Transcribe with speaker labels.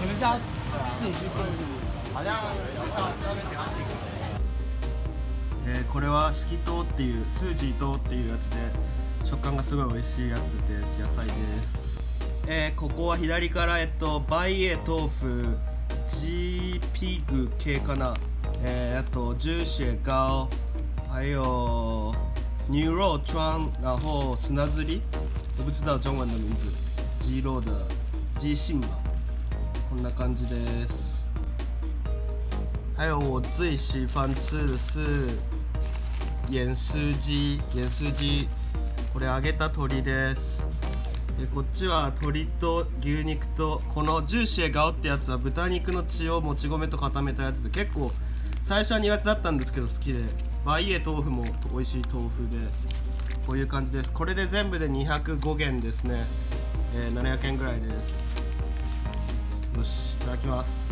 Speaker 1: 你们家自己去看，好像
Speaker 2: えこれは色糖っていうスージー糖っていうやつで食感がすごい美味しいやつです。野菜です、えーここは左からえっとバイエ豆腐ジーピグ系かな。えー、あとジューシェガオ还有牛肉川然后砂ずり我不知道中文的名字鸡肉的鸡性吧こんな感じです。还有我最喜欢吃的是盐酥鸡盐酥鸡これ揚げた鶏です。でこっちは鶏と牛肉とこのジューシエガオってやつは豚肉の血をもち米と固めたやつで結構最初は苦手だったんですけど好きで。バイエ豆腐も美味しい豆腐で。こういう感じです。これで全部で205元ですね、えー700円ぐらいです。よしいただきます。